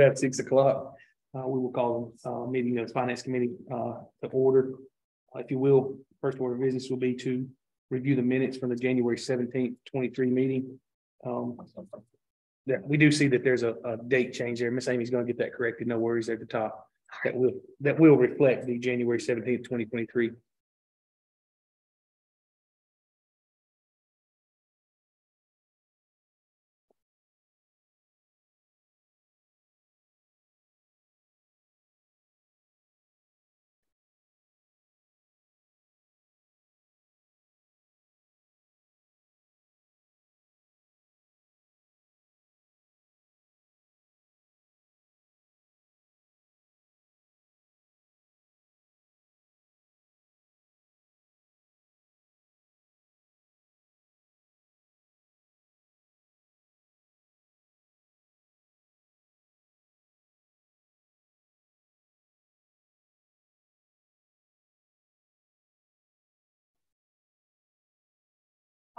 At six o'clock. Uh, we will call, uh, meeting of the finance committee, uh, to order. If you will, first order of business will be to review the minutes from the January seventeenth, twenty-three meeting. Um, yeah, we do see that there's a, a date change there. Miss Amy's gonna get that corrected. No worries at the top. That will, that will reflect the January seventeenth, twenty twenty-three.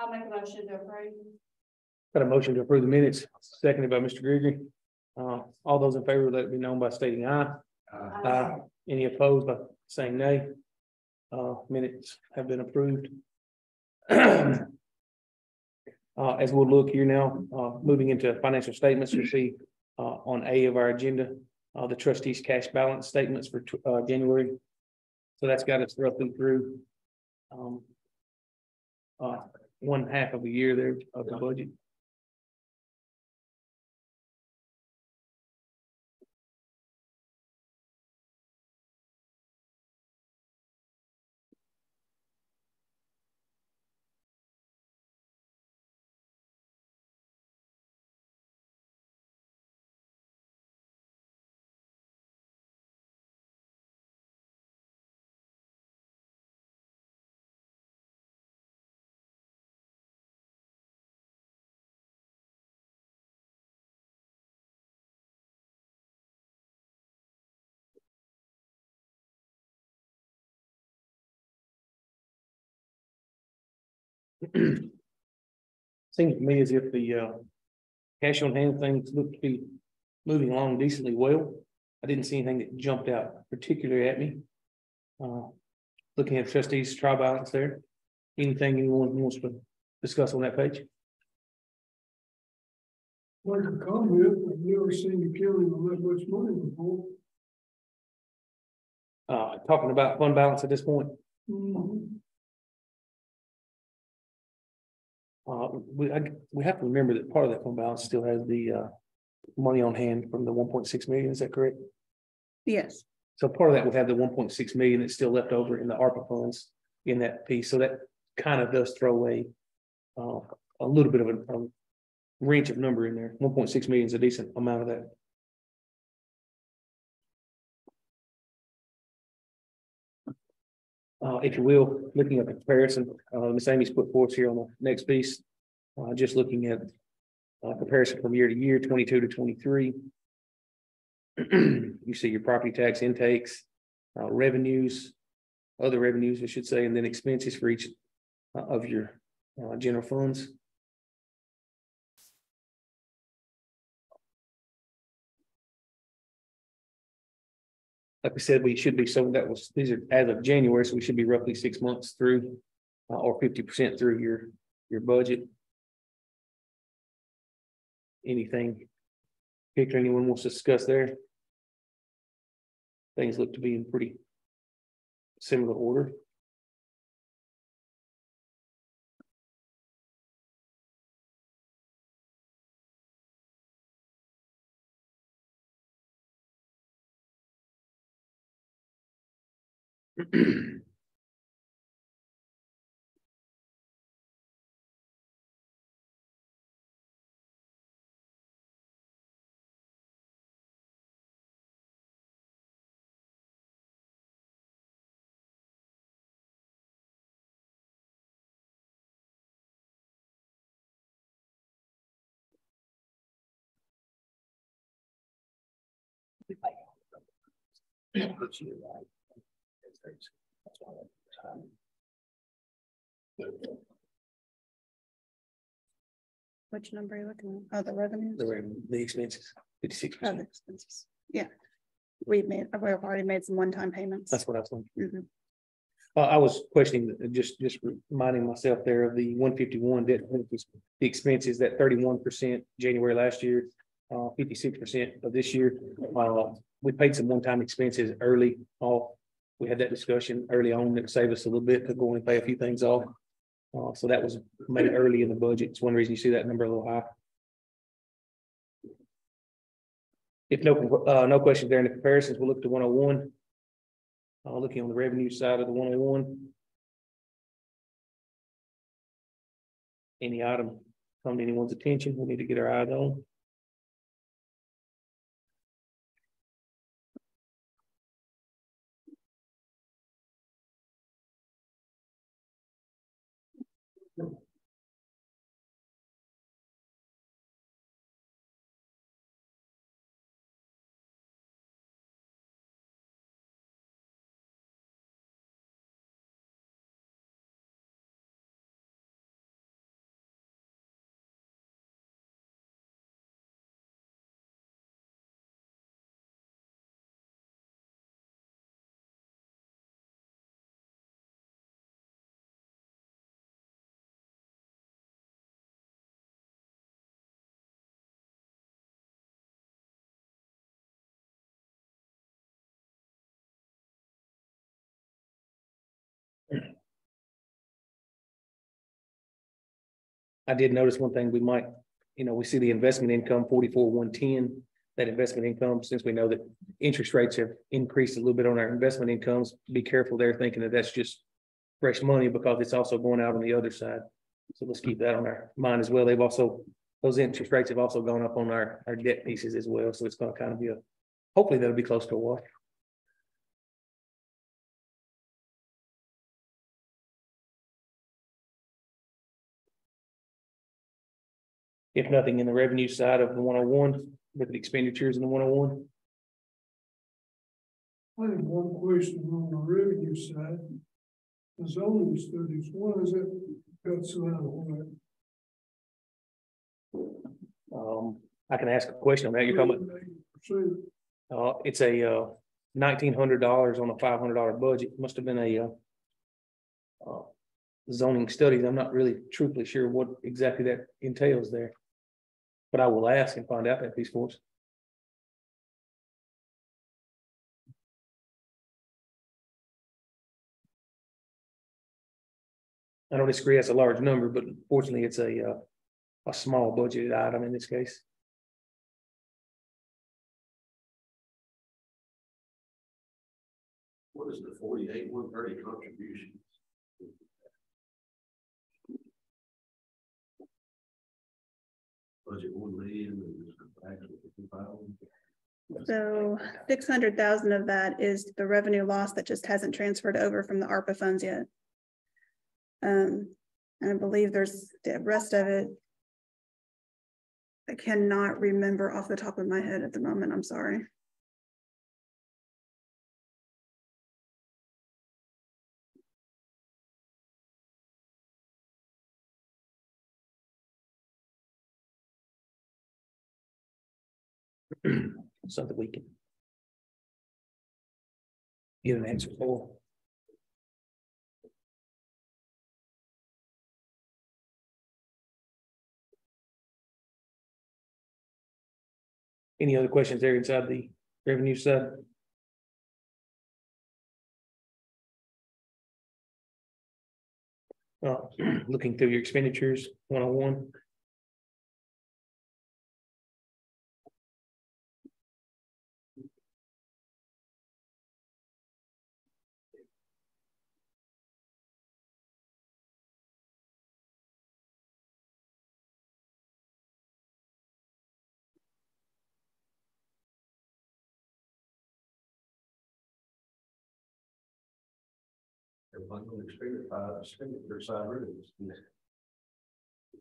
I'll make a motion to approve. Got a motion to approve the minutes, seconded by Mr. Gregory. Uh, all those in favor, let it be known by stating aye. Aye. Any opposed by saying nay? Uh, minutes have been approved. Uh, as we'll look here now, uh, moving into financial statements, you'll see, uh, on A of our agenda, uh, the trustees' cash balance statements for, tw- uh, January. So that's got us roughly through, um, uh, one half of a year there of the budget. Seems to me as if the uh. Cash on hand things look to be moving along decently well. I didn't see anything that jumped out particularly at me. Uh, looking at trustees trial balance there. Anything anyone wants to discuss on that page? Like a comment, I've never seen the county with that much money before. Uh, talking about fund balance at this point, uh, we, I, we have to remember that part of that fund balance still has the, uh. Money on hand from the one point six million, is that correct? Yes, So part of that would have the one point six million that's still left over in the ARPA funds in that piece, so that kind of does throw away. Uh, a little bit of a, a range of number in there, one point six million is a decent amount of that. Uh, if you will, looking at the comparison, uh. Amy's put forth here on the next piece. Uh, just looking at. Uh, comparison from year to year, twenty-two to twenty-three. You see your property tax intakes, uh, revenues. Other revenues, I should say, and then expenses for each uh, of your, uh, general funds. Like we said, we should be, so that was, these are as of January, so we should be roughly six months through. Uh, or fifty percent through your, your budget. Anything? Picture anyone wants to discuss there? Things look to be in pretty. Similar order. Yeah. Which number are you looking at? Oh, the revenues? The, the expenses. 56%. Oh, the expenses. Yeah. We've made, We've already made some one-time payments. That's what I think. Mm -hmm. uh, I was questioning, uh, just just reminding myself there of the 151 debt the expenses, that 31% January last year, 56% uh, of this year. Uh, we paid some one-time expenses early off we had that discussion early on, that saved us a little bit to go and pay a few things off. Uh, so that was made early in the budget, it's one reason you see that number a little high. If no, uh, no questions there in the comparisons, we'll look to one oh one. Uh, looking on the revenue side of the one oh one. Any item come to anyone's attention, we need to get our eyes on. I did notice one thing, we might, you know, we see the investment income forty-four, one ten. That investment income, since we know that interest rates have increased a little bit on our investment incomes, be careful there thinking that that's just. Fresh money because it's also going out on the other side. So let's keep that on our mind as well. They've also, those interest rates have also gone up on our, our debt pieces as well. So it's gonna kind of be a, hopefully that'll be close to a wash. If nothing in the revenue side of the one oh one, with the expenditures in the one oh one. I have one question on the revenue side. The zoning studies, why is it got so out of whack? Um, I can ask a question on that. You're talking about, uh, it's a, uh, nineteen hundred dollars on a five hundred dollar budget. Must have been a, uh. uh, Zoning studies. I'm not really truthfully sure what exactly that entails there. But I will ask and find out that piece for us. I don't disagree, that's a large number, but fortunately, it's a, uh, a small budgeted item in this case. What is the forty-eight, one thirty contribution? Budget one million and this is actually fifty thousand. So six hundred thousand of that is the revenue loss that just hasn't transferred over from the ARPA funds yet. Um, and I believe there's the rest of it. I cannot remember off the top of my head at the moment, I'm sorry. Something we can. Get an answer for. Any other questions there inside the revenue side? Uh, looking through your expenditures, one on one.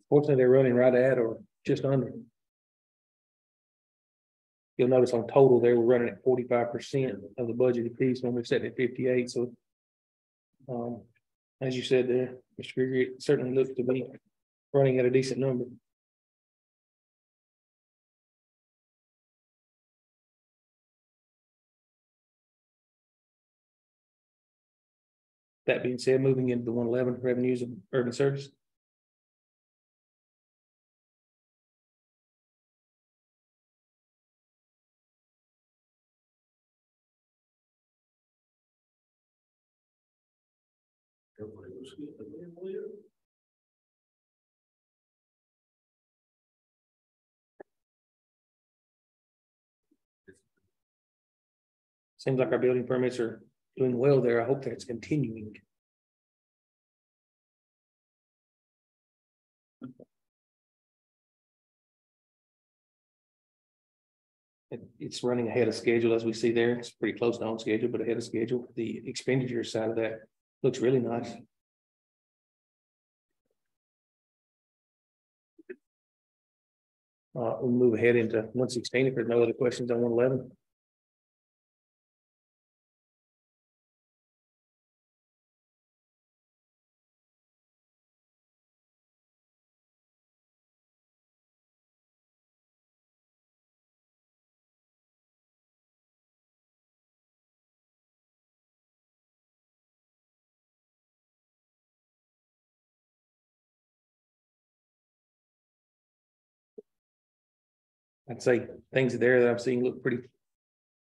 Fortunately, they're running right at or just under. You'll notice on total, they were running at forty-five percent of the budgeted piece when we're setting at fifty-eight, so. Um, as you said there, Mr. Gregory, it certainly looks to be running at a decent number. That being said, moving into the one eleven revenues of urban service. Everybody was getting the mail. Seems like our building permits are doing well there. I hope that's continuing. It- it's running ahead of schedule as we see there. It's pretty close to on schedule, but ahead of schedule. The expenditure side of that looks really nice. Uh, we'll move ahead into one sixteen if there's no other questions on one eleven. I'd say things there that I've seen look pretty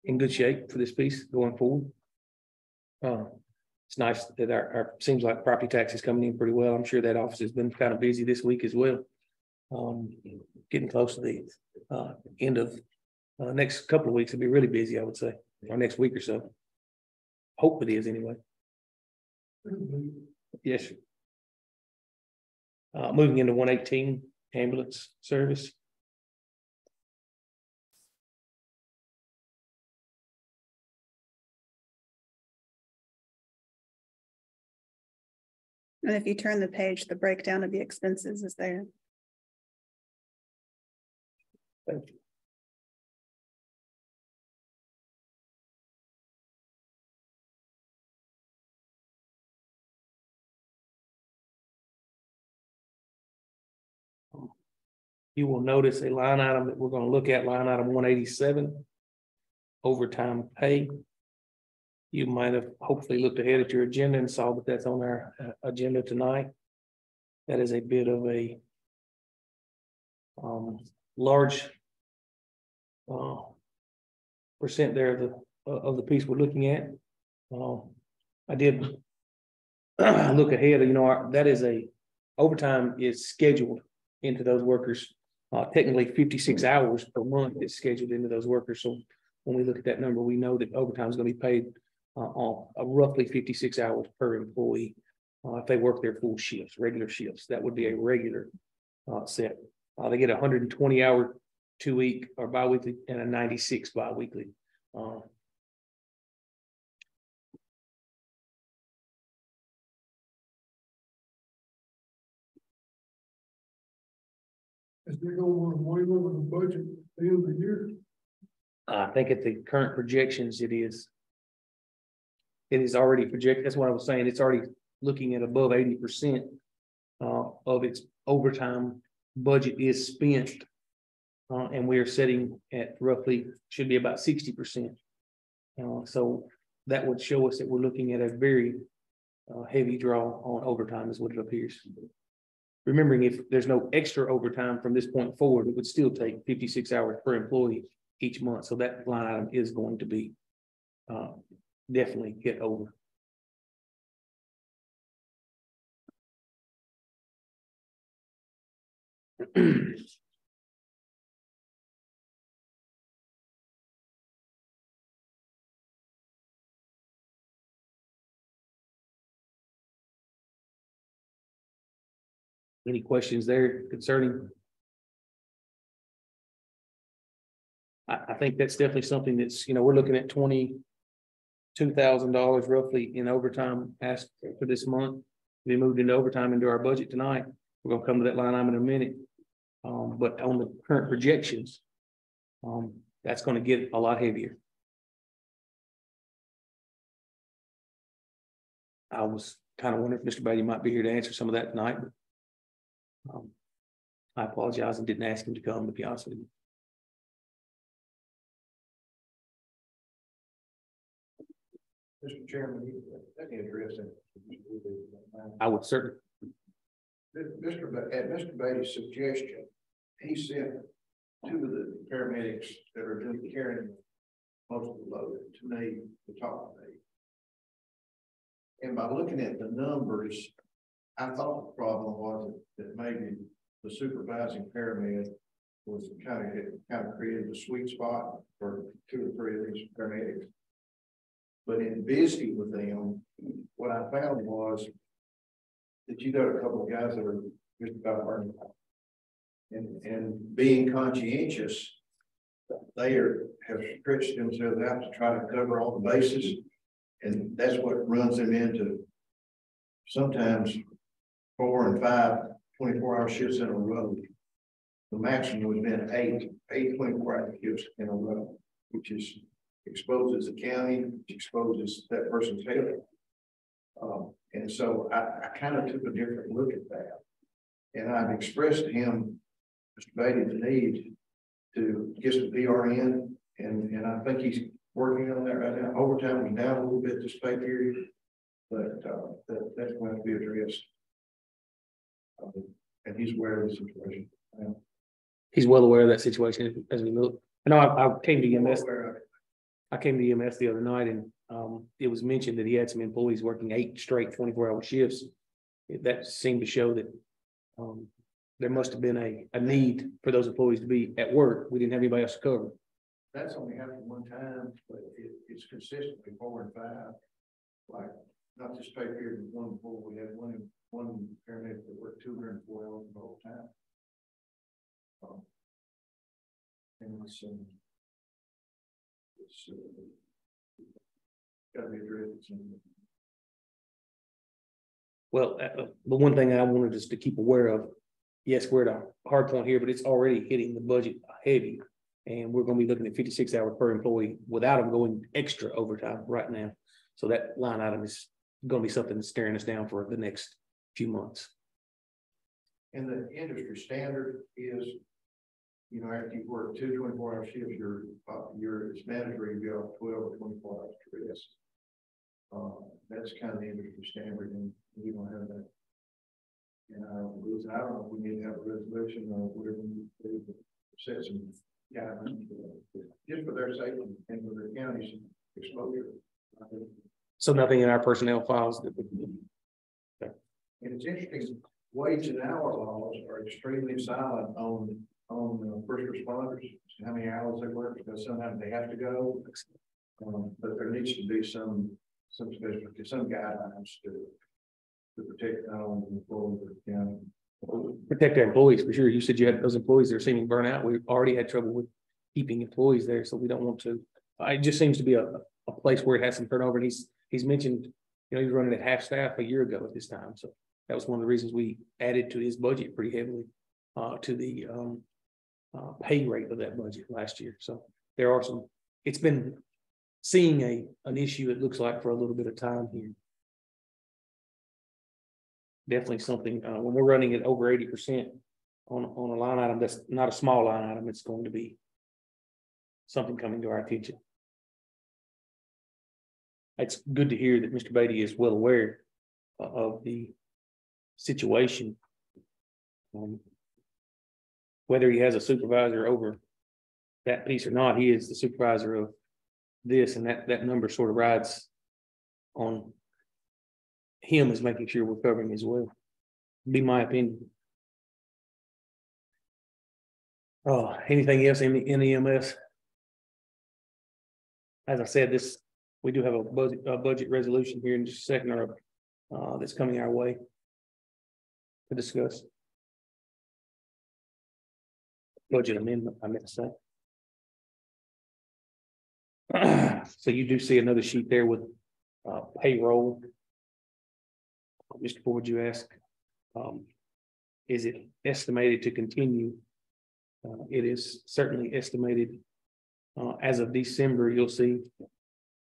in good shape for this piece going forward. Uh, it's nice that our, our, seems like property tax is coming in pretty well. I'm sure that office has been kind of busy this week as well. Um, getting close to the, uh, end of, uh, next couple of weeks, it'll be really busy, I would say, or next week or so. Hope it is anyway. Yes. Uh, moving into one eighteen ambulance service. And if you turn the page, the breakdown of the expenses is there. Thank you. You will notice a line item that we're gonna look at, line item one eighty-seven. Overtime pay. You might have hopefully looked ahead at your agenda and saw that that's on our uh, agenda tonight. That is a bit of a um, large uh, percent there of the, of the piece we're looking at. Uh, I did look ahead, you know, our- that is a, overtime is scheduled into those workers. Uh, technically fifty-six hours per month is scheduled into those workers, so when we look at that number, we know that overtime is gonna be paid uh, on uh, roughly fifty-six hours per employee. Uh, if they work their full shifts, regular shifts, that would be a regular uh, set. Uh, they get a hundred and twenty hour two week or bi-weekly and a ninety-six bi-weekly. Uh, Is they gonna want to wait over the budget at the end of the year? I think at the current projections, it is. It is already projected, that's what I was saying, it's already looking at above eighty percent. Uh, of its overtime budget is spent. Uh, and we are sitting at roughly, should be about sixty percent. Uh, so that would show us that we're looking at a very. Uh, heavy draw on overtime is what it appears. Remembering if there's no extra overtime from this point forward, it would still take fifty-six hours per employee each month, so that line item is going to be. Definitely get over. Any questions there concerning? I, I think that's definitely something that's, you know, we're looking at twenty. Two thousand dollars roughly in overtime asked for this month. We moved into overtime into our budget tonight. We're gonna come to that line item in a minute. Um, but on the current projections. Um, that's gonna get a lot heavier. I was kind of wondering if Mr. Beatty might be here to answer some of that tonight. but, Um, I apologize and didn't ask him to come, to be honest with you. Mr. Chairman, let me address that. I would certainly, Mr. Ba- At Mr. Beatty's suggestion, he sent two of the paramedics that are doing carrying most of the load to me, to talk to me. And by looking at the numbers, I thought the problem was that maybe the supervising paramedic was kind of, kind of created a sweet spot for two or three of these paramedics. But in visiting with them, what I found was that you got a couple of guys that are just about burning out. And, and being conscientious, they are, have stretched themselves out to try to cover all the bases. And that's what runs them into sometimes four and five 24 hour shifts in a row. The maximum has been eight, eight 24 hour shifts in a row, which is exposes the county, exposes that person's health. Um, and so I, I kind of took a different look at that. And I've expressed to him, Mr. Beatty, the need to get some PRN, and, and I think he's working on that right now. Overtime was down a little bit this pay period, but, uh, that, that's going to be addressed. Um, And he's aware of the situation. Um, he's well aware of that situation as we look. I know I, I came to EMS, aware of it. I came to EMS the other night and, um, it was mentioned that he had some employees working eight straight twenty-four hour shifts. That seemed to show that, um, there must have been a, a need for those employees to be at work. We didn't have anybody else to cover. That's only happened one time, but it, it's consistently four and five. Like, not just pay period, but one before, we had one, one paramedic that worked two hundred and four hours the whole time. Um, And. Uh. Gotta be addressed. Well, uh, uh, the one thing I wanted us to keep aware of, yes, we're at a hard point here, but it's already hitting the budget heavy. And we're gonna be looking at fifty-six hours per employee without them going extra overtime right now. So that line item is gonna be something that's staring us down for the next few months. And the industry standard is. You know, after you work two 24 hour shifts, you're, uh, you're, it's mandatory, you go twelve or twenty-four hours to rest. Uh, that's kind of the industry standard and we don't have that. And I I don't know if we need to have a resolution or whatever, we need to do, but set some guidelines just for their safety and for their county's exposure. So nothing in our personnel files that would. And it's interesting, wage and hour laws are extremely silent on, on uh, first responders, how many hours they work, because sometimes they have to go. Um, but there needs to be some, some some guidelines to, to protect not only the employees, the county. protect our employees, for sure. You said you had those employees that are seeming burnout. We've already had trouble with keeping employees there, so we don't want to. It just seems to be a, a place where it has some turnover, and he's, he's mentioned, you know, he was running at half staff a year ago at this time, so that was one of the reasons we added to his budget pretty heavily, uh, to the, um, uh, pay rate of that budget last year, so there are some, it's been seeing a, an issue, it looks like, for a little bit of time here. Definitely something, uh, when we're running at over eighty percent on, on a line item, that's not a small line item, it's going to be something coming to our attention. It's good to hear that Mr. Beatty is well aware of the situation. Um, Whether he has a supervisor over that piece or not, he is the supervisor of this, and that, that number sort of rides on him as making sure we're covering as well. Be my opinion. Oh, anything else in, the EMS? As I said, this, we do have a budget, a budget resolution here in just a second, or, uh, that's coming our way. To discuss. Budget amendment, I meant to say. So you do see another sheet there with, uh, payroll. Mr. Ford, you ask, um, is it estimated to continue? Uh, it is certainly estimated. Uh, as of December, you'll see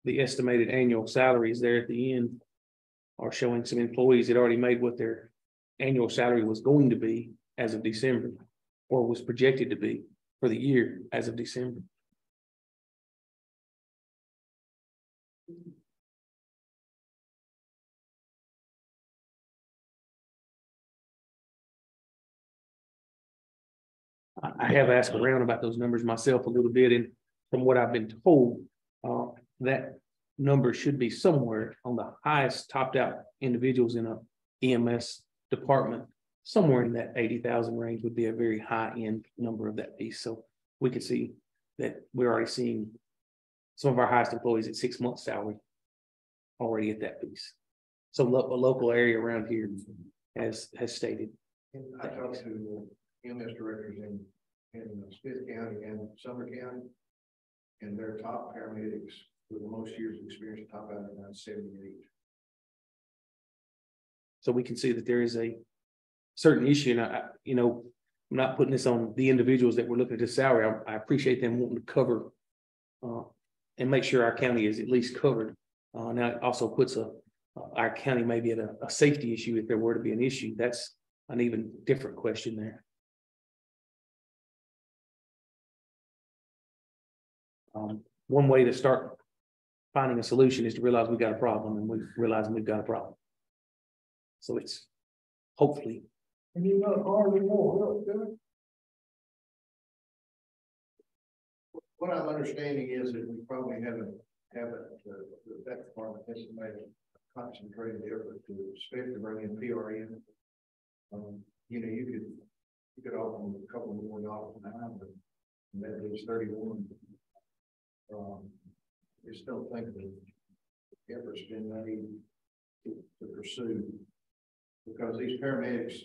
the estimated annual salaries there at the end are showing some employees that already made what their annual salary was going to be as of December or was projected to be for the year as of December. I have asked around about those numbers myself a little bit, and from what I've been told, uh, that number should be somewhere on the highest topped out individuals in a EMS department Somewhere in that eighty thousand range would be a very high end number of that piece, so we could see that we're already seeing. Some of our highest employees at six months salary. Already at that piece. So lo- a local area around here has, has stated. I talked to EMS directors in, in Smith County and Sumner County. And their top paramedics with the most years of experience, top out around seventy-eight. So we can see that there is a certain issue, and I, you know, I'm not putting this on the individuals that were looking at the salary. I, I appreciate them wanting to cover. Uh, and make sure our county is at least covered. Uh, now it also puts a, our county maybe at a, a safety issue if there were to be an issue. That's an even different question there. Um, one way to start finding a solution is to realize we've got a problem and we realize we've got a problem. So it's hopefully, And you it? What I'm understanding is that we probably haven't, haven't, uh, that department has made a concentrated effort to especially bring in PRN. Um, you know, you could, you could offer them a couple more dollars an hour, but that leaves thirty-one. Um, I don't think that effort's been made to, to pursue. Because these paramedics,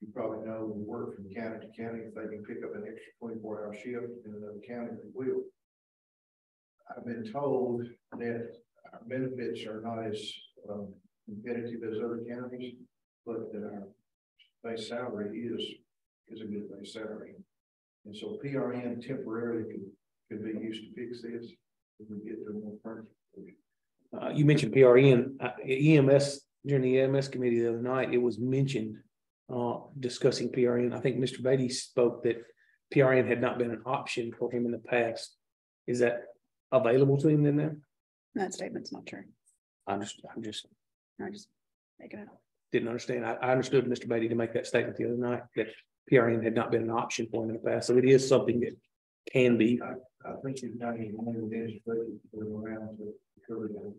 you probably know, will work from county to county, if they can pick up an extra twenty-four hour shift in another county, they will. I've been told that our benefits are not as, um, competitive as other counties, but that our base salary is, is a good base salary. And so PRN temporarily could, could be used to fix this, if we get to a more permanent. uh, you mentioned PRN, uh, EMS, during the EMS committee the other night, it was mentioned. Uh, discussing PRN, I think Mr. Beatty spoke that PRN had not been an option for him in the past. Is that available to him then there? That statement's not true. I'm just, I'm just I just make it up. didn't understand. I, I understood Mr. Beatty to make that statement the other night that PRN had not been an option for him in the past, so it is something that can be. I think you've got any money within his budget to go around to cover that.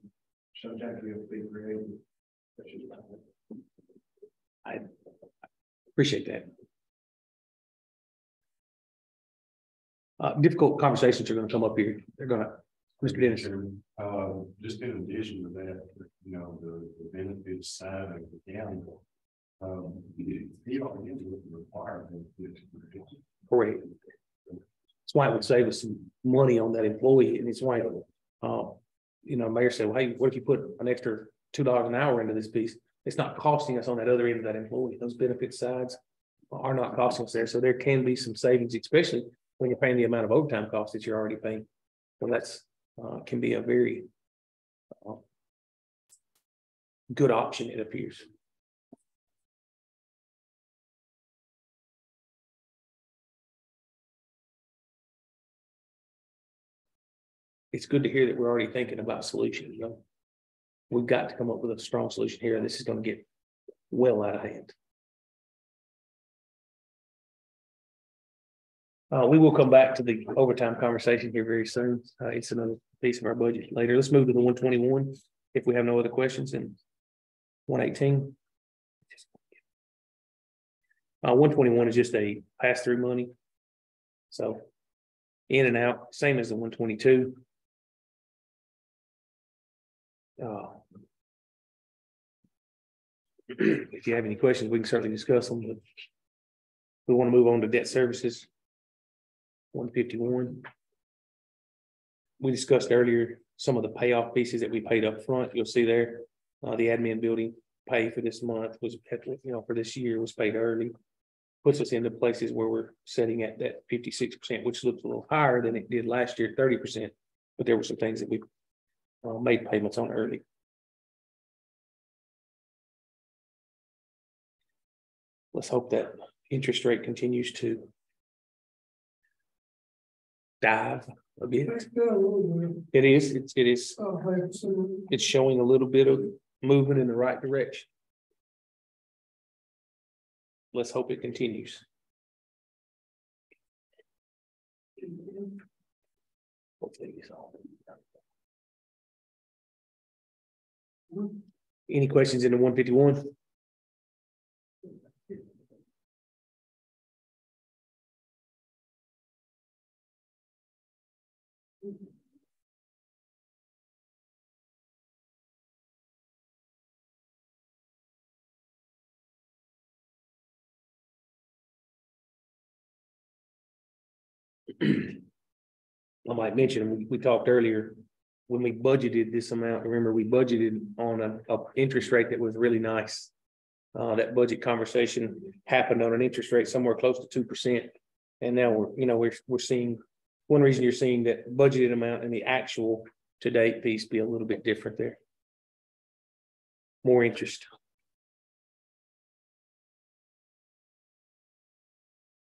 Sometimes we have to be creative. That's just not it. Appreciate that. Uh, difficult conversations are gonna come up here. They're gonna, Mr. Dennis, Uh, just in addition to that, you know, the, the benefits side of the county. Um, is required. benefits. correct. That's why it would save us some money on that employee and it's why, uh, you know, mayor said, well, hey, what if you put an extra two dollars an hour into this piece? It's not costing us on that other end of that employee. Those benefit sides are not costing us there. So there can be some savings, especially when you're paying the amount of overtime costs that you're already paying. So that's, uh, can be a very uh, good option, it appears. It's good to hear that we're already thinking about solutions, know. We've got to come up with a strong solution here, this is gonna get well out of hand. Uh, we will come back to the overtime conversation here very soon. Uh, it's another piece of our budget later. Let's move to the one twenty-one. If we have no other questions and one eighteen. Uh, one twenty-one is just a pass-through money. So in and out, same as the one twenty-two. Uh, If you have any questions, we can certainly discuss them, but we want to move on to debt services. One fifty-one. We discussed earlier some of the payoff pieces that we paid up front. You'll see there. Uh, the admin building pay for this month was, you know, for this year was paid early. Puts us into places where we're setting at that fifty-six percent, which looks a little higher than it did last year, thirty percent. But there were some things that we uh, made payments on early. let's hope that interest rate continues to dive a bit. It is, it's, it is, it's showing a little bit of movement in the right direction. Let's hope it continues. Any questions in the 151? I might mention, we, we talked earlier, when we budgeted this amount, remember, we budgeted on a, interest rate that was really nice. Uh, that budget conversation happened on an interest rate somewhere close to two percent. And now we're, you know, we're, we're seeing, one reason you're seeing that budgeted amount and the actual to date piece be a little bit different there. More interest.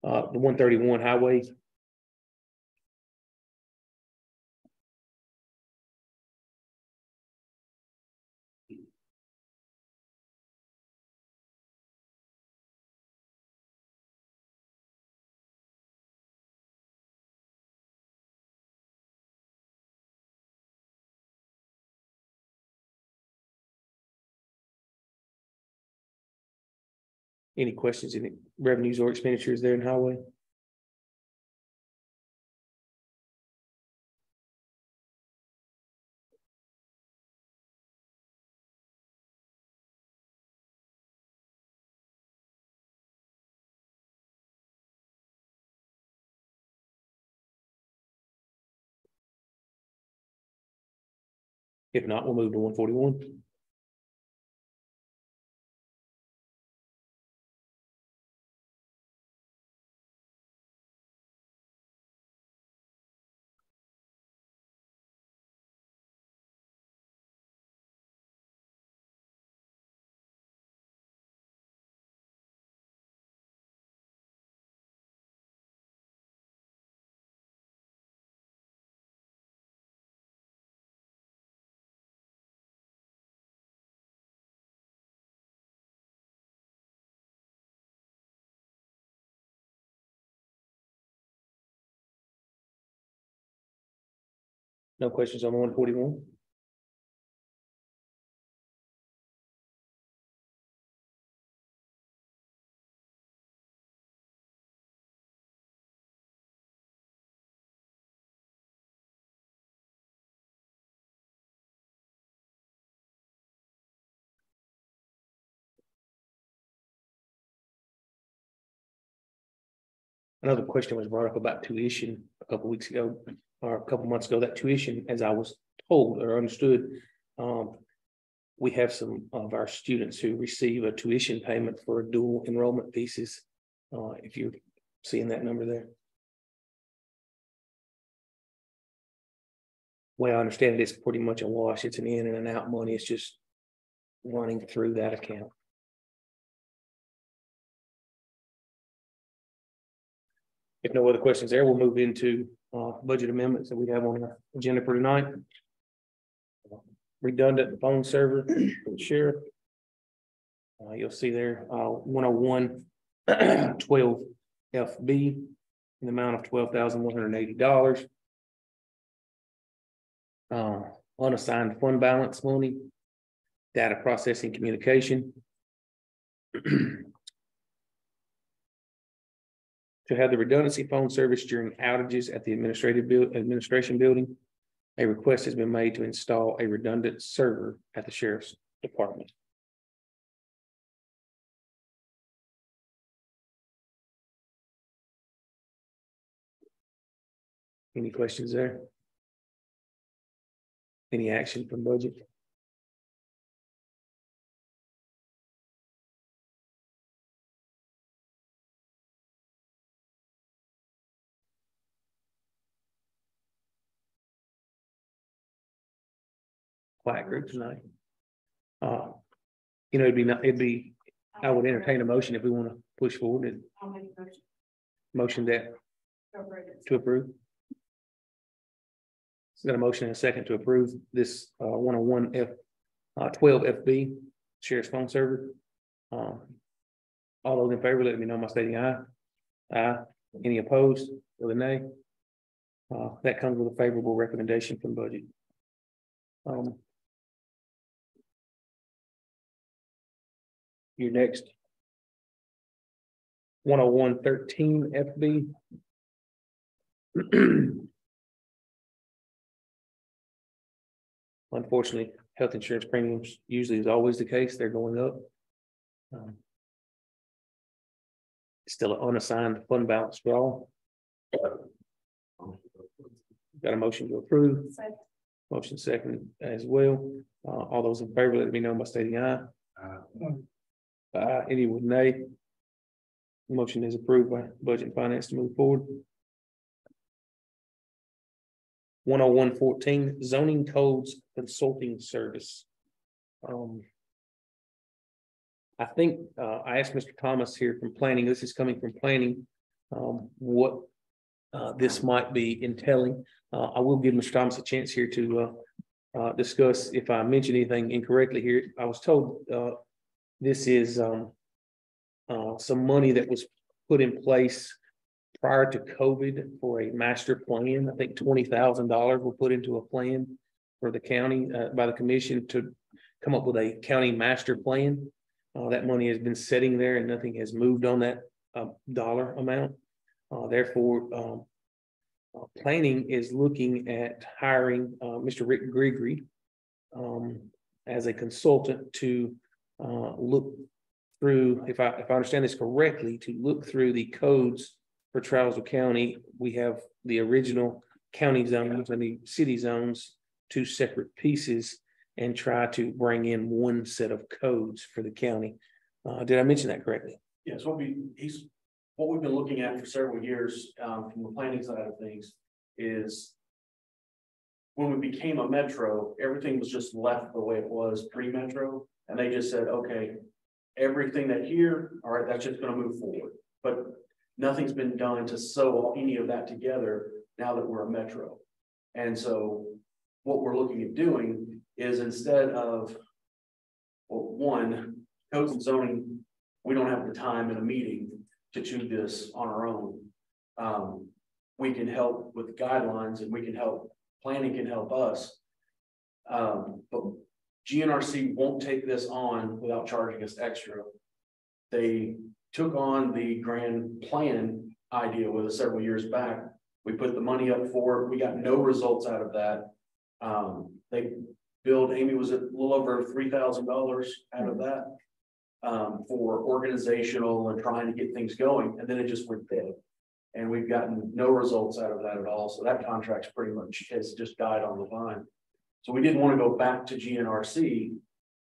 Uh, the one thirty-one highway, any questions in revenues or expenditures there in highway? If not, we'll move to one forty-one. No questions on one forty-one? Another question was brought up about tuition a couple weeks ago or a couple months ago, that tuition, as I was told or understood. Um, we have some of our students who receive a tuition payment for a dual enrollment pieces. Uh, if you're seeing that number there. Way I understand it, it's pretty much a wash. It's an in and an out money. It's just running through that account. If no other questions there, we'll move into uh budget amendments that we have on our agenda for tonight. Redundant phone server for the sheriff. Uh, you'll see there, uh, one oh one twelve FB in the amount of twelve thousand one hundred and eighty dollars. Uh, unassigned fund balance money, data processing communication. to have the redundancy phone service during outages at the administrative buil- administration building. A request has been made to install a redundant server at the sheriff's department. Any questions there? Any action from budget? Quiet group tonight. Uh, you know, it'd be, not- it'd be, I would entertain a motion if we want to push forward and I'll make a motion. motion that to approve it. to approve. So got a motion and a second to approve this uh one oh one F uh twelve FB sheriff's phone server. Um. All those in favor, let me know by stating aye. Aye. Any opposed, with a nay? Uh, that comes with a favorable recommendation from budget. Um. Your next. One oh one thirteen FB. Unfortunately, health insurance premiums usually is always the case, they're going up. Um, Still an unassigned fund balance draw. Got a motion to approve, Second. motion second as well. Uh, all those in favor, let me know by stating aye. Uh, Uh, any with nay? Motion is approved by Budget and Finance to move forward. One oh one fourteen zoning codes consulting service. Um. I think, uh, I asked Mr. Thomas here from planning, this is coming from planning, um, what. Uh, this might be entailing, uh, I will give Mr. Thomas a chance here to, uh. Uh, discuss if I mention anything incorrectly here, I was told, uh, this is um. Uh, some money that was put in place prior to COVID for a master plan. I think twenty thousand dollars were put into a plan. For the county uh by the commission to come up with a county master plan. Uh, that money has been sitting there and nothing has moved on that uh dollar amount. Uh, therefore, um. uh, planning is looking at hiring uh Mr. Rick Gregory. Um, as a consultant to uh look through, if I, if I understand this correctly, to look through the codes for Trousdale County, we have the original county zones and the city zones, two separate pieces, and try to bring in one set of codes for the county. Uh, did I mention that correctly? Yes, what we, he's, what we've been looking at for several years, um, from the planning side of things is. When we became a metro, everything was just left the way it was pre-metro, and they just said, okay. Everything that here, all right, that's just gonna move forward, but nothing's been done to sew any of that together now that we're a metro. And so what we're looking at doing is instead of. Well, one, codes and zoning, we don't have the time in a meeting to chew this on our own. Um, we can help with guidelines and we can help, planning can help us. Um, but GNRC won't take this on without charging us extra. They took on the grand plan idea with us several years back. We put the money up for it. We got no results out of that. Um, they billed, Amy was a little over three thousand dollars out of that. Um, for organizational and trying to get things going, and then it just went dead. And we've gotten no results out of that at all, so that contract's pretty much has just died on the vine. So we didn't want to go back to GNRC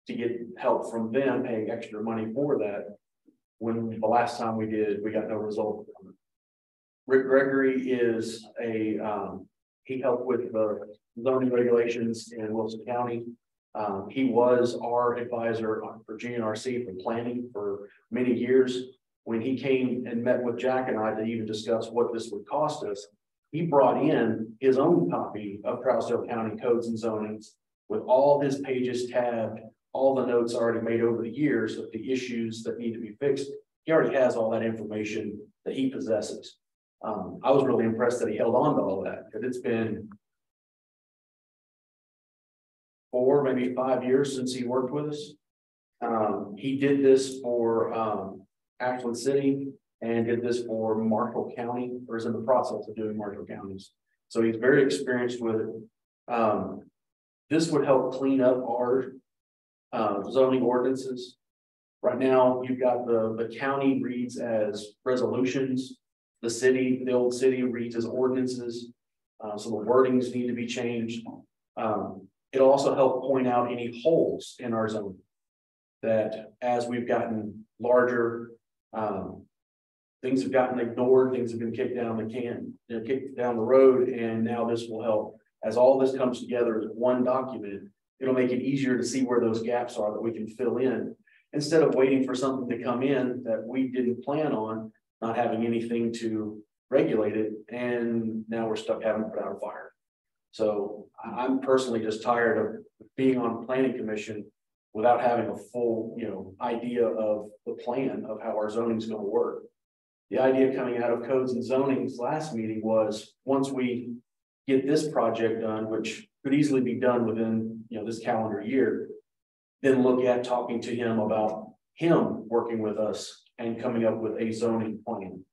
to get help from them paying extra money for that. When the last time we did, we got no result. Rick Gregory is a, um, he helped with the zoning regulations in Wilson County. Um, he was our advisor for GNRC for planning for many years. When he came and met with Jack and I to even discuss what this would cost us, he brought in his own copy of Trousdale County codes and zonings with all his pages tabbed, all the notes already made over the years of the issues that need to be fixed. He already has all that information that he possesses. Um, I was really impressed that he held on to all that, because it's been four, maybe five years since he worked with us. Um, he did this for, um, Ashland City and did this for Marshall County, or is in the process of doing Marshall counties. So he's very experienced with it. Um, this would help clean up our uh, zoning ordinances. Right now, you've got the, the county reads as resolutions. The city, the old city reads as ordinances. Uh, so the wordings need to be changed. Um, it'll also help point out any holes in our zone. That as we've gotten larger, um, things have gotten ignored, things have been kicked down the can, you know, kicked down the road, and now this will help. As all this comes together as one document, it'll make it easier to see where those gaps are that we can fill in. Instead of waiting for something to come in that we didn't plan on, not having anything to regulate it, and now we're stuck having to put out a fire. So I'm personally just tired of being on planning commission without having a full, you know, idea of the plan of how our zoning is gonna work. The idea coming out of codes and zonings last meeting was, once we get this project done, which could easily be done within, you know, this calendar year. Then look at talking to him about him working with us and coming up with a zoning plan.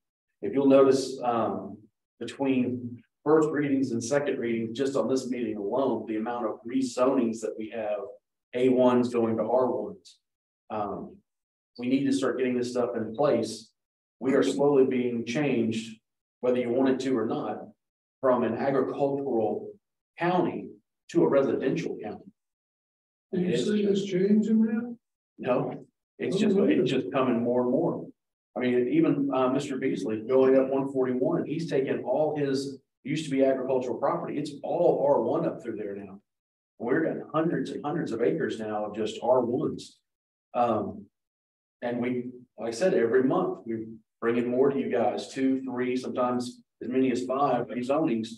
If you'll notice, um, between first readings and second readings, just on this meeting alone, the amount of rezonings that we have. A ones going to R ones. Um, we need to start getting this stuff in place. We are slowly being changed, whether you want it to or not, from an agricultural county to a residential county. Do you see this changing that? No, it's just, it's just coming more and more. I mean, even uh Mr. Beasley going up one forty-one, he's taken all his, used to be agricultural property, it's all R one up through there now. We're got hundreds and hundreds of acres now of just R ones. Um. And we, like I said, every month we bring in more to you guys, two, three, sometimes as many as five rezonings.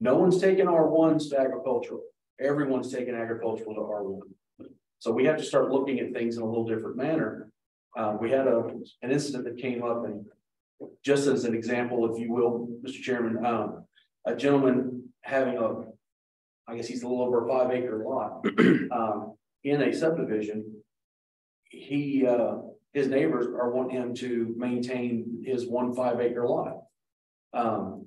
No one's taking R ones to agricultural, everyone's taking agricultural to R one. So we have to start looking at things in a little different manner. Uh, we had a, an incident that came up and just as an example, if you will, Mr. Chairman, um, a gentleman having a, I guess he's a little over a five acre lot, um, in a subdivision. He, uh, his neighbors are wanting him to maintain his one five acre lot. Um,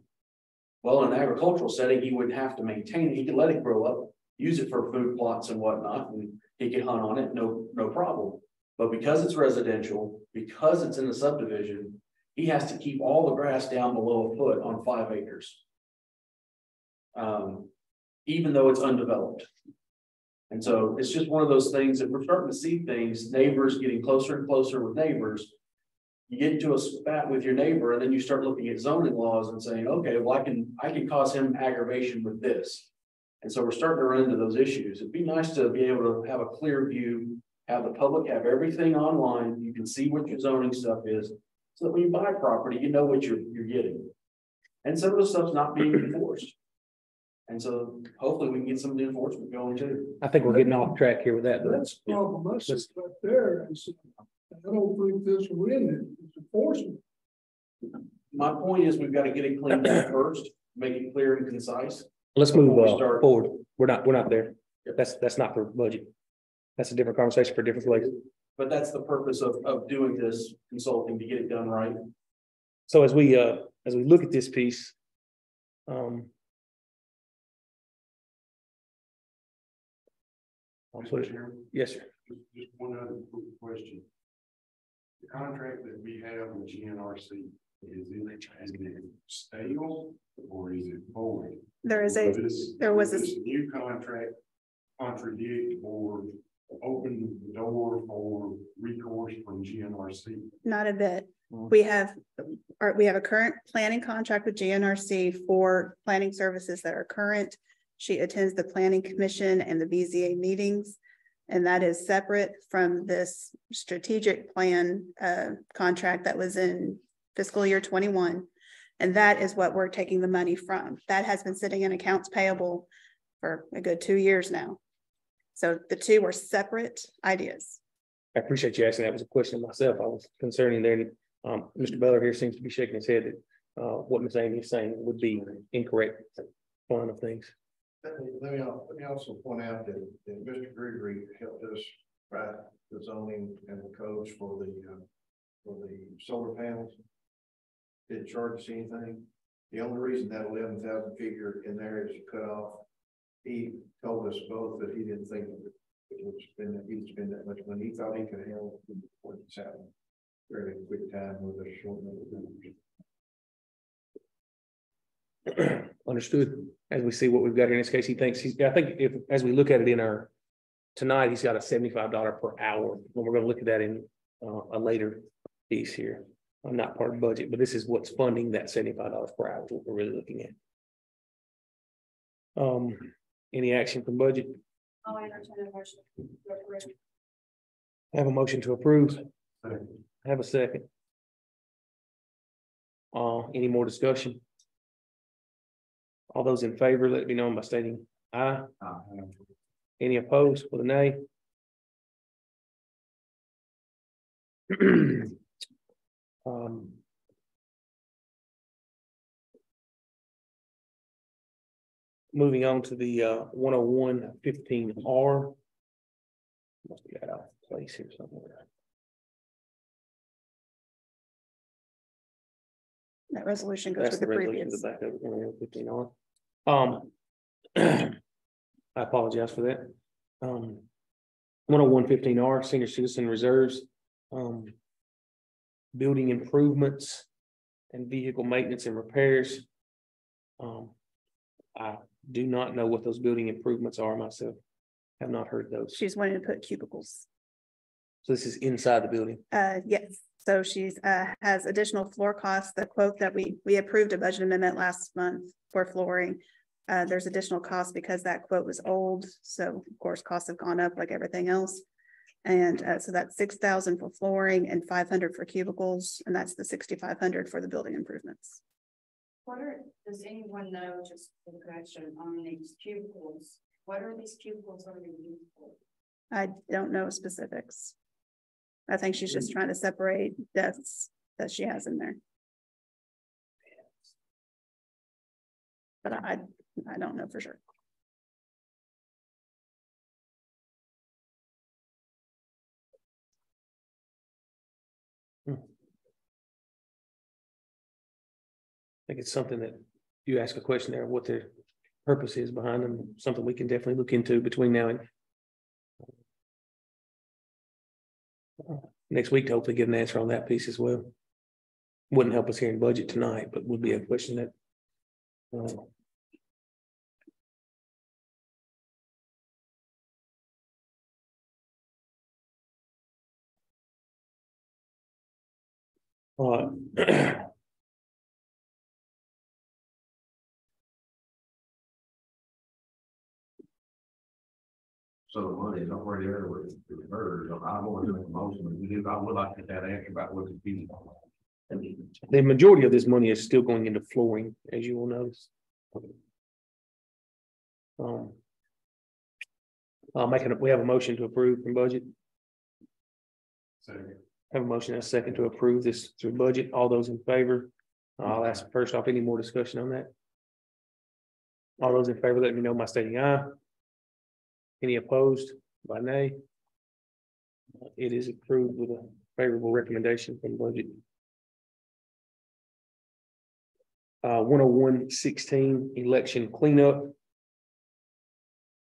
well, in an agricultural setting, he wouldn't have to maintain it. He could let it grow up, use it for food plots and whatnot, and he could hunt on it, no, no problem. But because it's residential, because it's in a subdivision, he has to keep all the grass down below a foot on five acres. Um, even though it's undeveloped. And so it's just one of those things that we're starting to see things, neighbors getting closer and closer with neighbors. You get into a spat with your neighbor and then you start looking at zoning laws and saying, okay, well, I can, I can cause him aggravation with this. And so we're starting to run into those issues. It'd be nice to be able to have a clear view, have the public have everything online. You can see what your zoning stuff is. So that when you buy property, you know what you're, you're getting. And some of the stuff's not being enforced. And so hopefully we can get some of the enforcement going too. I think we're getting off track here with that. but- That's the problem, I see right there, is I don't think this will end it, it's enforcement. My point is, we've got to get it cleaned up first, make it clear and concise. Let's move Before we uh, start- forward. We're not, we're not there. That's, that's not for budget. That's a different conversation for a different place. But that's the purpose of, of doing this consulting to get it done right. So as we, uh, as we look at this piece. Um. I'll put it- Yes, sir. Just- Just one other quick question. The contract that we have with GNRC, is it, is it stale or is it void? There is a, this- there was a- will this New contract contradict or open the door for recourse from GNRC? not a bit. Mhm. We have, or we have a current planning contract with GNRC for planning services that are current. She attends the planning commission and the BZA meetings. And that is separate from this strategic plan uh contract that was in fiscal year twenty-one. And that is what we're taking the money from. That has been sitting in accounts payable for a good two years now. So the two are separate ideas. I appreciate you asking. That was a question myself. I was concerning there. Um, Mr. Beller here seems to be shaking his head that, uh, what Ms. Amy is saying would be incorrect. One of things. Let me, let me let me also point out that, that Mr. Gregory helped us write the zoning and the codes for the, uh, for the solar panels. Didn't charge us anything. The only reason that eleven thousand figure in there is cut off. He told us both that he didn't think it would spend, that he'd spend that much money. He thought he could handle what was happening. Fairly quick time with a short number of members. Understood. As we see what we've got here in this case, he thinks he's, I think if, as we look at it in our. Tonight, he's got a seventy-five dollar per hour, and we're gonna look at that in, uh, a later piece here. I'm not part of the budget, but this is what's funding that seventy-five dollars per hour, is what we're really looking at. Um, any action from budget? I'll entertain a motion. to approve. Have a motion to approve, Second. have a second. Uh, any more discussion? All those in favor, let it be known by stating aye. Any opposed with a nay? Um. moving on to the uh one oh one fifteen R. Must be out of place here somewhere. That resolution goes That's with the the resolution, previous. the back one oh one fifteen R. Um. I apologize for that. Um. One oh one fifteen R, senior citizen reserves, um. Building improvements and vehicle maintenance and repairs. Um. I do not know what those building improvements are myself. Have not heard those. She's wanting to put cubicles. So this is inside the building. Uh, yes, so she's, uh, has additional floor costs, the quote that we, we approved a budget amendment last month for flooring. Uh, there's additional costs because that quote was old, so of course, costs have gone up like everything else. And, uh, so that's six thousand for flooring and five hundred for cubicles, and that's the sixty-five hundred for the building improvements. What are, does anyone know, just for the question, on these cubicles, what are these cubicles are they used for? I don't know specifics. I think she's just mm. trying to separate desks that she has in there. But I, I don't know for sure. Hmm. I think it's something that you ask a question there, what their purpose is behind them, something we can definitely look into between now and. Next week to hopefully get an answer on that piece as well. Wouldn't help us here in budget tonight, but would be a question that. uh, Uh, So the money is already there with with her, so I want to make a motion, but we do, I would like to get that answer about what the fee. The majority of this money is still going into flooring, as you will notice. Um. I'll make it, we have a motion to approve from budget, Second. have a motion and a second to approve this through budget, all those in favor. I'll ask first off, any more discussion on that? All those in favor, let me know by stating aye. Any opposed by nay? It is approved with a favorable recommendation from budget. Uh, one oh one sixteen, election cleanup.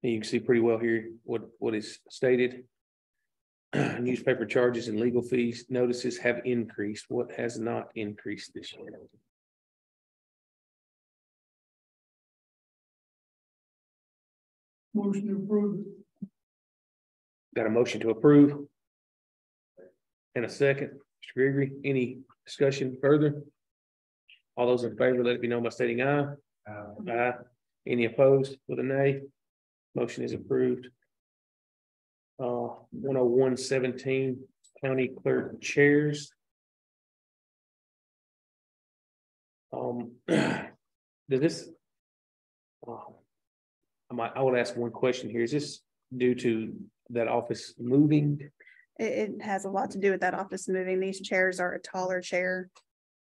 And You can see pretty well here what, what is stated. Newspaper charges and legal fees notices have increased. What has not increased this year? Motion approved. Got a motion to approve? And a second, Mr. Gregory, any discussion further? All those in favor, let it be known by stating aye. Aye. Any opposed with a nay? Motion is approved. Uh, one oh one seventeen, county clerk chairs. Um, does this? I might, I would ask one question here. Is this due to that office moving? It, it has a lot to do with that office moving. These chairs are a taller chair.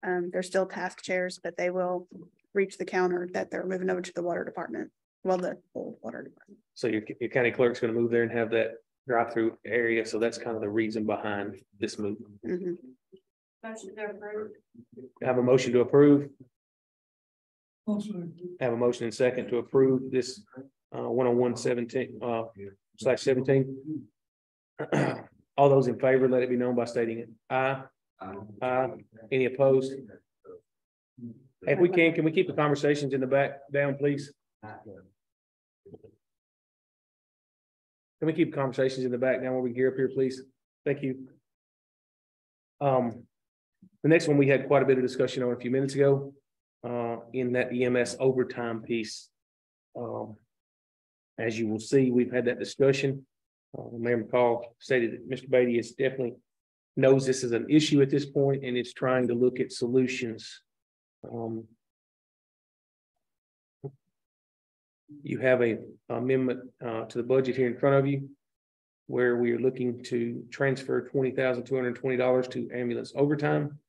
Um, they're still task chairs, but they will reach the counter that they're moving over to the water department. Well, the old water department. So your, your county clerk's gonna move there and have that drive-through area, so that's kind of the reason behind this move. Mhm. Motion to approve. Have a motion to approve, Also, have a motion and second to approve this uh one oh one seventeen uh slash seventeen. All those in favor, let it be known by stating it. Aye. Aye. Any opposed? If we can, can we keep the conversations in the back down, please? Can we keep conversations in the back down where we gear up here, please? Thank you. Um, the next one, we had quite a bit of discussion on a few minutes ago, uh, in that EMS overtime piece. Um, as you will see, we've had that discussion. Uh, Mayor McCall stated that Mr. Beatty is definitely knows this is an issue at this point and is trying to look at solutions. Um, you have a amendment uh to the budget here in front of you. Where we are looking to transfer twenty thousand two hundred and twenty dollars to ambulance overtime.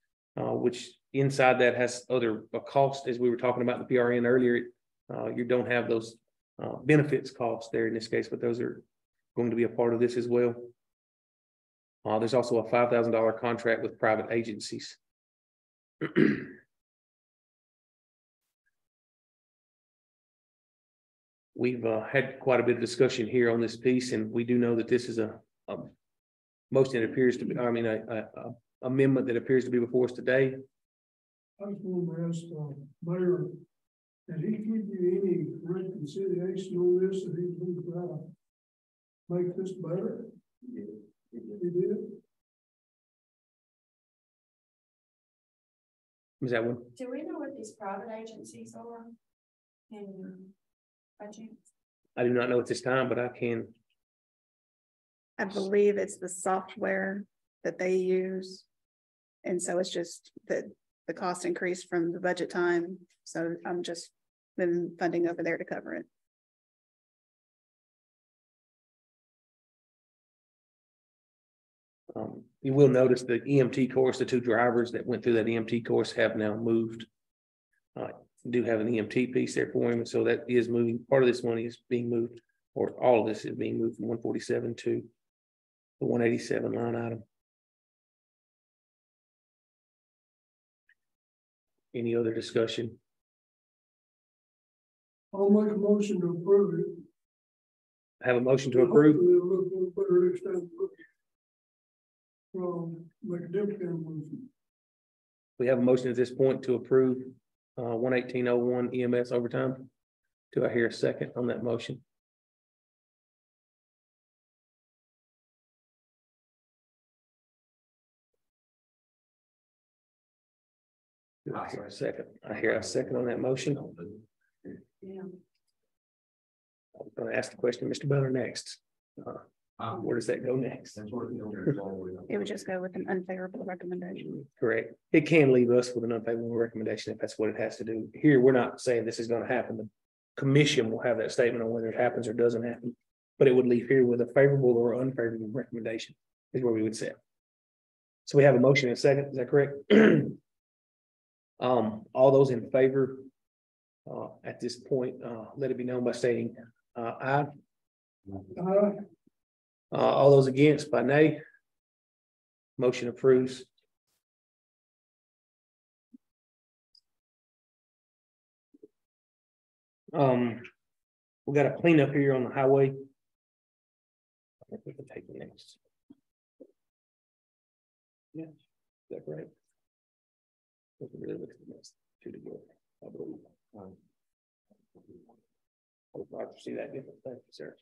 Uh, which inside that has other, a cost, as we were talking about the PRN earlier. Uh, you don't have those, uh, benefits costs there in this case, but those are going to be a part of this as well. Uh, there's also a five thousand dollar contract with private agencies. We've, uh, had quite a bit of discussion here on this piece, and we do know that this is a, a most it appears to be, I mean, a, a, a amendment that appears to be before us today. I was going to ask, uh, Mayor, did he give you any reconciliation on this that he's going to try to make this better? He did? Is that one? Do we know what these private agencies are? In budget? I do not know at this time, but I can, I believe it's the software that they use. And so it's just that the cost increased from the budget time, so I'm just been funding over there to cover it. um, you will notice the EMT course, the two drivers that went through that EMT course have now moved. Uh, do have an EMT piece there for him, And so that is moving, part of this money is being moved, or all of this is being moved from one forty-seven to the one eighty-seven line item. Any other discussion? I'll make a motion to approve it. Have a motion to approve? Hopefully it'll look a little better we look at it. From, make a different kind of motion. We have a motion at this point to approve uh one eighteen oh one EMS overtime. Do I hear a second on that motion? Do I hear a second? I hear a second on that motion. Yeah. I'm gonna ask the question, Mr. Butler, next. Uh, Where does that go next? It would just go with an unfavorable recommendation. Correct. It can leave us with an unfavorable recommendation if that's what it has to do. Here, we're not saying this is gonna happen. The commission will have that statement on whether it happens or doesn't happen. But it would leave here with a favorable or unfavorable recommendation is where we would sit. So we have a motion and a second, is that correct? Um, all those in favor uh, at this point, uh, let it be known by stating, uh, aye. Uh, Uh, all those against by nay. Motion approves. Um, we got a cleanup here on the highway. I think we can take it next. Yeah, is that right? Really look at the next two together, I believe. Um, I see that thank you, sir.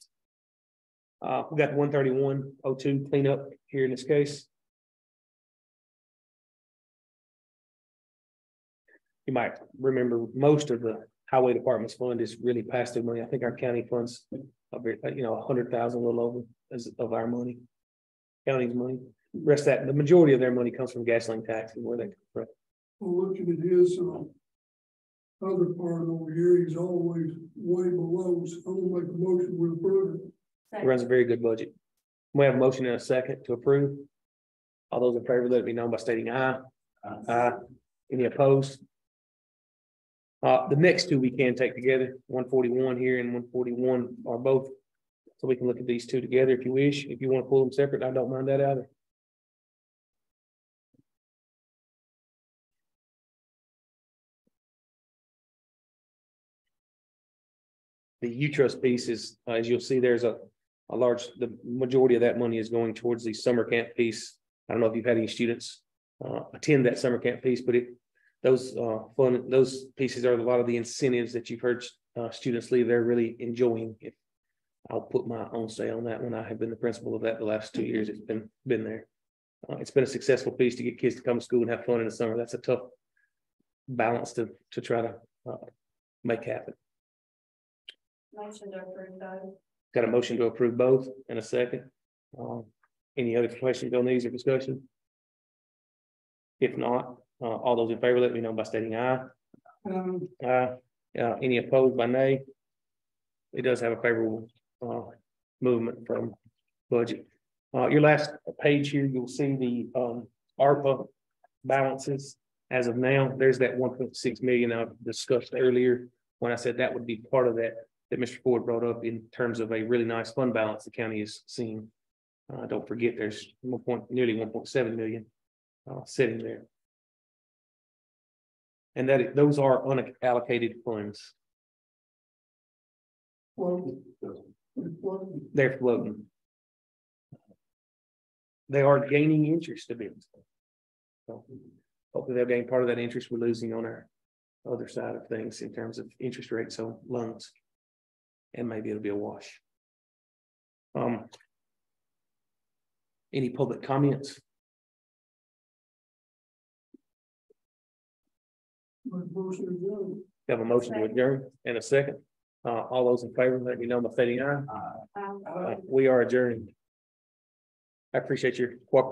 Uh, we got oh two cleanup here in this case. You might remember most of the highway department's fund is really past due money. I think our county funds, a you know, a hundred thousand, a little over, is of our money. County's money, rest of that, the majority of their money comes from gasoline taxes, where they come from. Well, looking at his, uh. Other part over here, he's always way below, so I'm gonna make a motion to approve it. runs a very good budget. We have a motion and a second to approve. All those in favor, let it be known by stating aye. Aye. Any opposed? Uh, the next two we can take together, one forty-one here and one forty-one are both. So we can look at these two together if you wish. If you want to pull them separate, I don't mind that either. The U-Trust piece is, uh, as you'll see, there's a, a large, the majority of that money is going towards the summer camp piece. I don't know if you've had any students uh, attend that summer camp piece, but it, those uh, fun, those pieces are a lot of the incentives that you've heard uh, students leave. They're really enjoying it. I'll put my own say on that one. I have been the principal of that the last two years. It's been, been there. Uh, it's been a successful piece to get kids to come to school and have fun in the summer. That's a tough balance to, to try to uh, make happen. Motion to approve those. Got a motion to approve both in a second. Um, any other questions on these or discussion? If not, uh, all those in favor, let me know by stating aye. Um, Uh, uh, any opposed by nay? It does have a favorable, uh, movement from budget. Uh, your last page here, you'll see the, um, ARPA balances. As of now, there's that one point six million I discussed earlier. when I said that would be part of that, that Mr. Ford brought up in terms of a really nice fund balance the county is seeing. Uh, don't forget, there's one point, nearly one point seven million, uh, sitting there. And that, those are unallocated funds, they're floating. They are gaining interest a bit. So hopefully they'll gain part of that interest we're losing on our other side of things in terms of interest rates on loans. And maybe it'll be a wash. Um. Any public comments? my motion is done. Have a motion to adjourn in a second. Uh, all those in favor, let me know by stating aye. Uh, We are adjourned. I appreciate your cooperation.